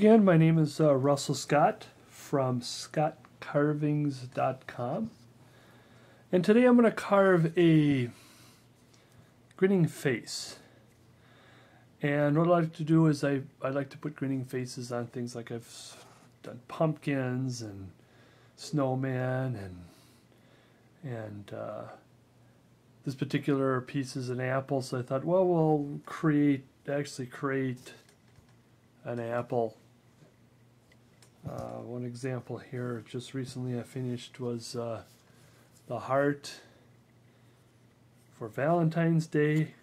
again, my name is uh, Russell Scott from scottcarvings.com. And today I'm going to carve a grinning face. And what I like to do is I, I like to put grinning faces on things like I've done pumpkins and snowman and and uh, this particular piece is an apple so I thought well we'll create actually create an apple. Uh, one example here, just recently I finished was uh, the heart for Valentine's Day.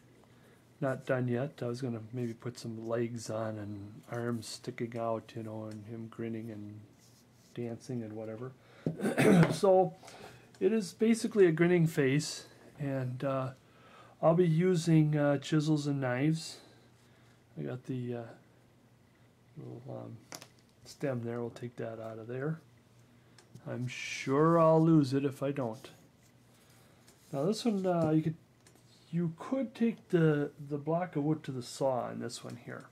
Not done yet. I was going to maybe put some legs on and arms sticking out, you know, and him grinning and dancing and whatever. so it is basically a grinning face, and uh, I'll be using uh, chisels and knives. I got the uh, little um, stem there. We'll take that out of there. I'm sure I'll lose it if I don't. Now this one, uh, you could you could take the the block of wood to the saw on this one here.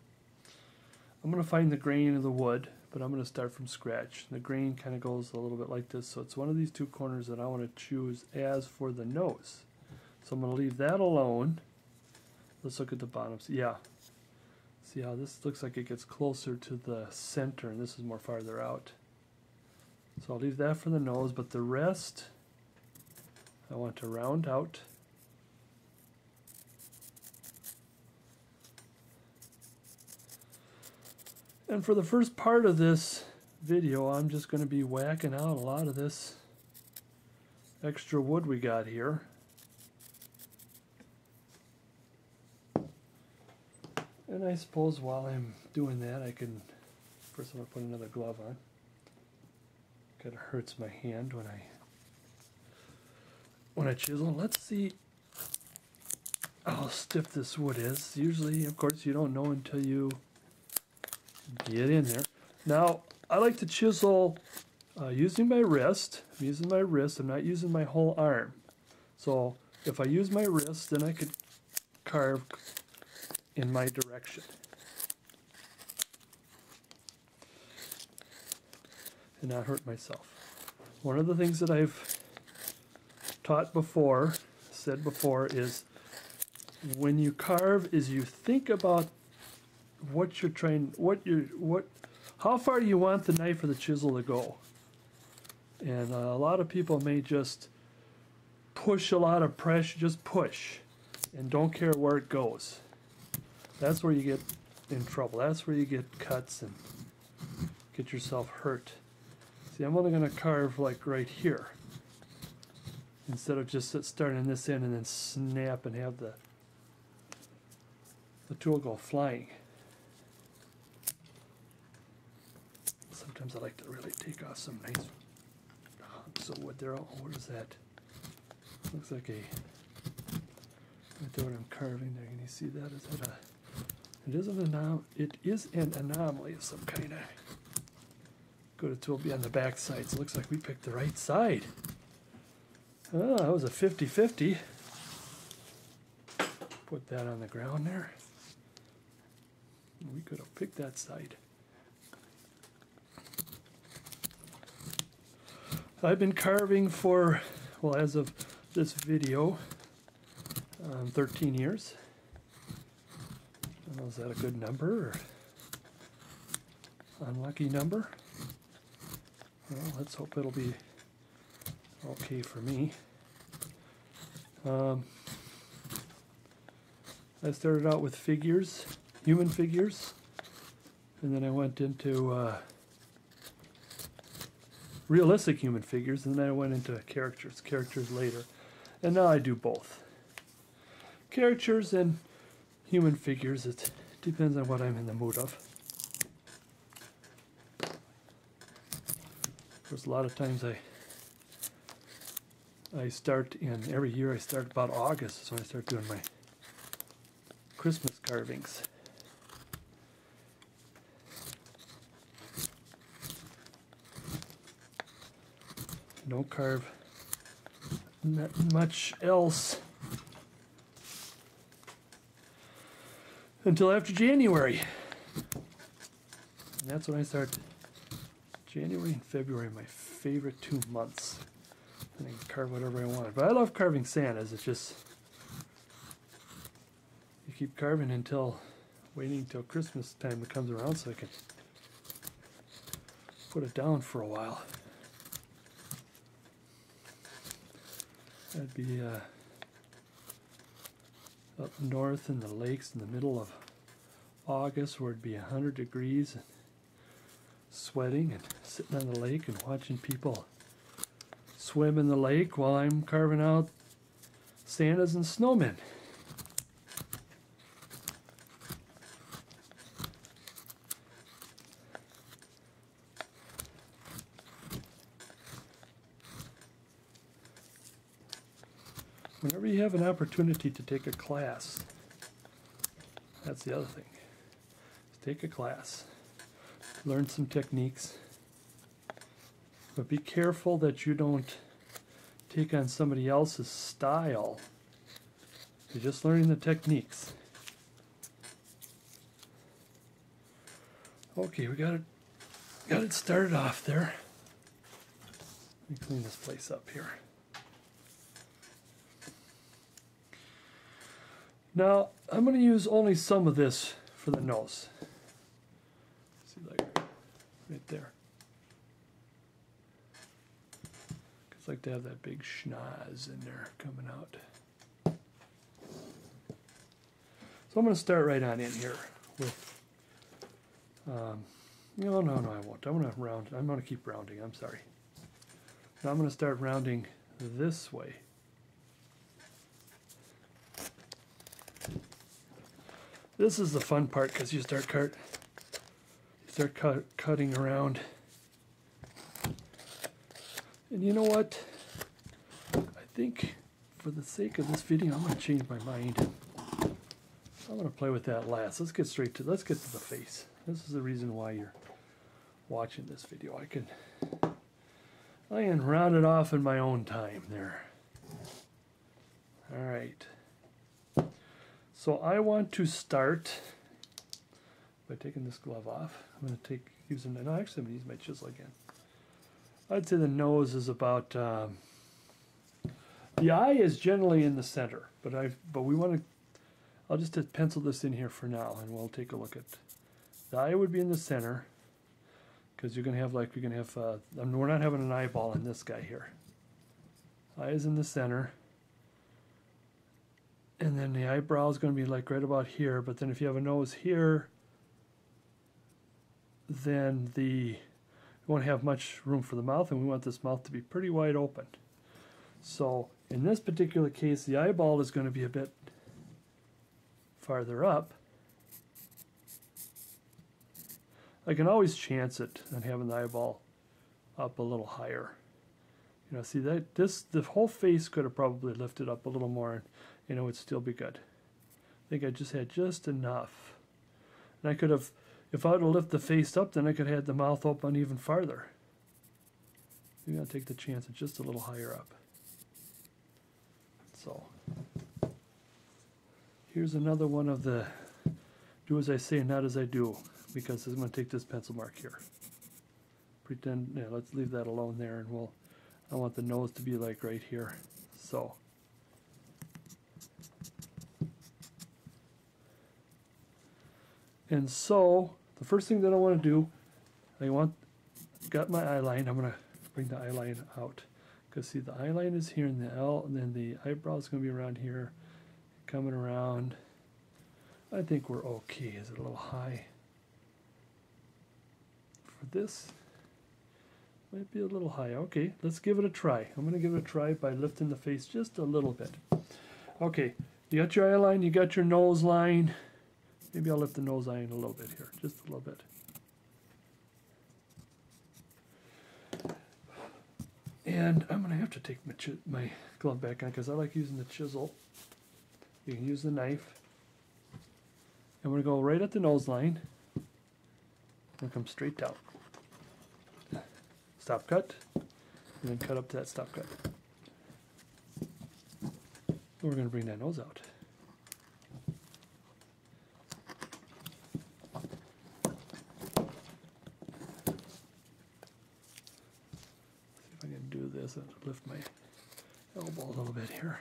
I'm going to find the grain of the wood, but I'm going to start from scratch. The grain kind of goes a little bit like this, so it's one of these two corners that I want to choose as for the nose. So I'm going to leave that alone. Let's look at the bottoms. Yeah, See how this looks like it gets closer to the center and this is more farther out. So I'll leave that for the nose, but the rest I want to round out. And for the first part of this video, I'm just going to be whacking out a lot of this extra wood we got here. I suppose while I'm doing that, I can, first going to put another glove on. Kind of hurts my hand when I, when I chisel. Let's see how stiff this wood is. Usually, of course, you don't know until you get in there. Now, I like to chisel uh, using my wrist. I'm using my wrist. I'm not using my whole arm. So if I use my wrist, then I could carve in my direction. And not hurt myself. One of the things that I've taught before, said before, is when you carve is you think about what you're trying, what you're, what, how far you want the knife or the chisel to go? And uh, a lot of people may just push a lot of pressure, just push, and don't care where it goes. That's where you get in trouble. That's where you get cuts and get yourself hurt. See, I'm only going to carve like right here. Instead of just starting this end and then snap and have the, the tool go flying. Sometimes I like to really take off some nice hunks of wood there. Oh, what is that? Looks like a, right what I'm carving there. Can you see that? Is that a it is an anom it is an anomaly of some kind. of. go to tool be on the back side. So it looks like we picked the right side. Oh, that was a 50-50. Put that on the ground there. We could have picked that side. I've been carving for, well, as of this video, um, 13 years. Well, is that a good number or unlucky number? Well, let's hope it'll be okay for me. Um, I started out with figures, human figures, and then I went into uh, realistic human figures, and then I went into characters, characters later. And now I do both. Characters and human figures, it depends on what I'm in the mood of. There's a lot of times I I start in every year I start about August so I start doing my Christmas carvings. Don't carve not much else until after January. And that's when I start. January and February, my favorite two months. And I can carve whatever I want. But I love carving Santas. It's just you keep carving until waiting until Christmas time comes around so I can put it down for a while. That'd be uh, up north in the lakes in the middle of August where it'd be 100 degrees and sweating and sitting on the lake and watching people swim in the lake while I'm carving out Santas and snowmen. Whenever you have an opportunity to take a class, that's the other thing. Take a class, learn some techniques, but be careful that you don't take on somebody else's style. You're just learning the techniques. Okay, we got it got it started off there. Let me clean this place up here. Now, I'm going to use only some of this for the nose. See, like right there. It's like to have that big schnoz in there coming out. So I'm going to start right on in here with, um, no, no, no, I won't. I'm going to round, I'm going to keep rounding, I'm sorry. Now I'm going to start rounding this way. This is the fun part because you start cut, you start cut, cutting around. And you know what? I think for the sake of this video, I'm going to change my mind. I'm going to play with that last. Let's get straight to, let's get to the face. This is the reason why you're watching this video. I can, I can round it off in my own time there. All right. So I want to start by taking this glove off. I'm going to take using no, actually I'm going to use my chisel again. I'd say the nose is about um, the eye is generally in the center, but I but we want to. I'll just pencil this in here for now, and we'll take a look at the eye would be in the center because you're going to have like you're going to have. Uh, I mean, we're not having an eyeball in this guy here. Eye is in the center and then the eyebrow is going to be like right about here but then if you have a nose here then the you won't have much room for the mouth and we want this mouth to be pretty wide open. So in this particular case the eyeball is going to be a bit farther up. I can always chance it and having the eyeball up a little higher. You know see that this the whole face could have probably lifted up a little more and it would still be good. I think I just had just enough. And I could have, if I would have lifted the face up, then I could have had the mouth open even farther. Maybe I'll take the chance of just a little higher up. So, here's another one of the do as I say, not as I do, because I'm going to take this pencil mark here. Pretend, yeah, let's leave that alone there, and we'll, I want the nose to be like right here. So, And so the first thing that I want to do, I want, got my eye line, I'm going to bring the eye line out. Because see the eye line is here in the L, and then the eyebrow is going to be around here, coming around. I think we're okay. Is it a little high? For this, might be a little high. Okay, let's give it a try. I'm going to give it a try by lifting the face just a little bit. Okay, you got your eye line, you got your nose line. Maybe I'll lift the nose in a little bit here, just a little bit. And I'm going to have to take my, my glove back on because I like using the chisel. You can use the knife. And we're going to go right at the nose line and come straight down. Stop cut, and then cut up to that stop cut. And we're going to bring that nose out. Lift my elbow a little bit here.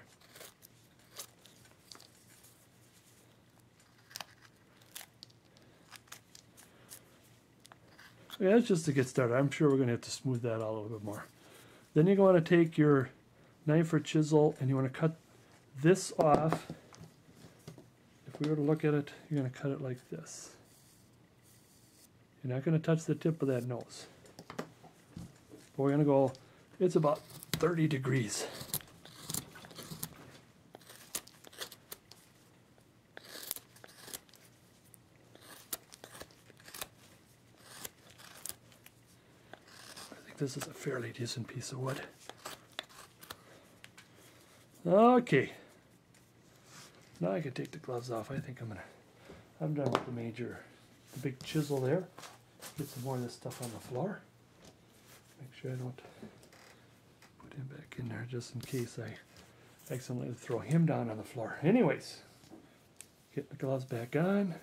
Yeah, it's just to get started. I'm sure we're going to have to smooth that out a little bit more. Then you're going to take your knife or chisel and you want to cut this off. If we were to look at it, you're going to cut it like this. You're not going to touch the tip of that nose. But we're going to go, it's about 30 degrees. I think this is a fairly decent piece of wood. Okay. Now I can take the gloves off. I think I'm gonna, I'm done with the major, the big chisel there. Get some more of this stuff on the floor. Make sure I don't him back in there just in case I accidentally throw him down on the floor. Anyways, get the gloves back on.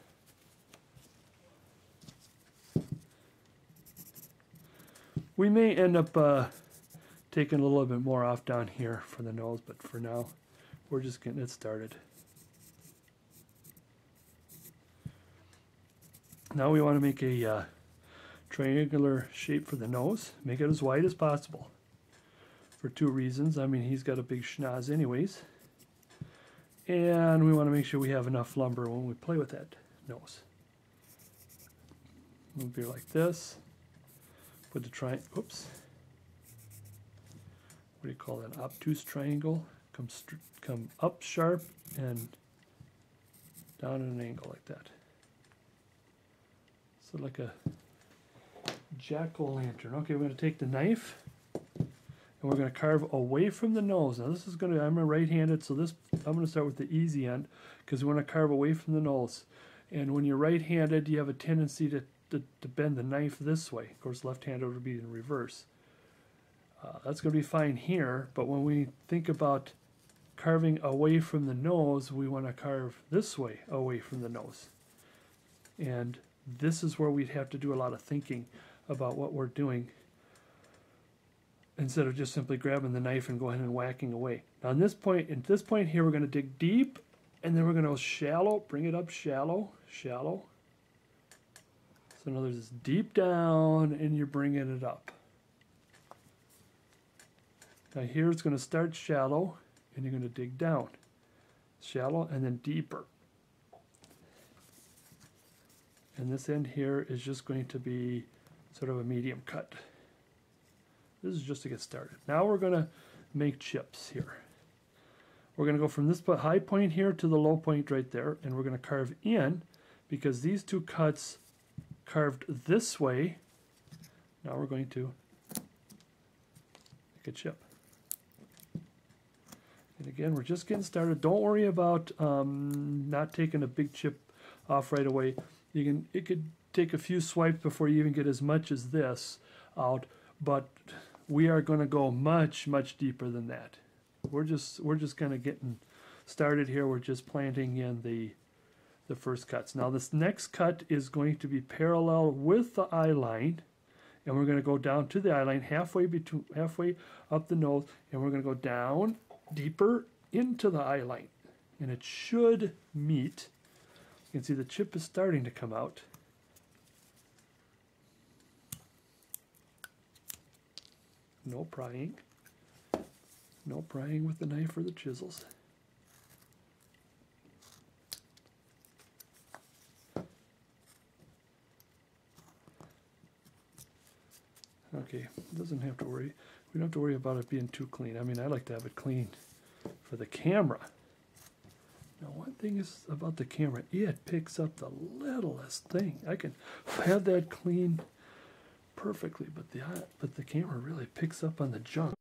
We may end up uh, taking a little bit more off down here for the nose, but for now, we're just getting it started. Now we want to make a uh, triangular shape for the nose. Make it as wide as possible. For two reasons. I mean, he's got a big schnoz anyways. And we want to make sure we have enough lumber when we play with that nose. Move here like this. Put the triangle, oops. What do you call that? Obtuse triangle. Come come up sharp and down at an angle like that. So like a jack-o'-lantern. Okay, we're going to take the knife and we're going to carve away from the nose. Now this is going to, I'm a right-handed, so this, I'm going to start with the easy end because we want to carve away from the nose. And when you're right-handed, you have a tendency to, to, to, bend the knife this way. Of course, left-handed would be in reverse. Uh, that's going to be fine here, but when we think about carving away from the nose, we want to carve this way away from the nose. And this is where we'd have to do a lot of thinking about what we're doing instead of just simply grabbing the knife and going and whacking away. Now, in this point, at this point here, we're going to dig deep, and then we're going to shallow, bring it up shallow, shallow. So other words, it's deep down, and you're bringing it up. Now here it's going to start shallow, and you're going to dig down. Shallow, and then deeper. And this end here is just going to be sort of a medium cut. This is just to get started. Now we're going to make chips here. We're going to go from this high point here to the low point right there, and we're going to carve in because these two cuts carved this way. Now we're going to make a chip. And again, we're just getting started. Don't worry about um, not taking a big chip off right away. You can it could take a few swipes before you even get as much as this out, but we are going to go much much deeper than that. We're just we're just kind of getting started here. We're just planting in the the first cuts. Now this next cut is going to be parallel with the eye line and we're going to go down to the eye line halfway between halfway up the nose and we're going to go down deeper into the eye line and it should meet you can see the chip is starting to come out. No prying. No prying with the knife or the chisels. Okay, doesn't have to worry. We don't have to worry about it being too clean. I mean, I like to have it clean for the camera. Now, one thing is about the camera, it picks up the littlest thing. I can have that clean perfectly, but the but the camera really picks up on the junk.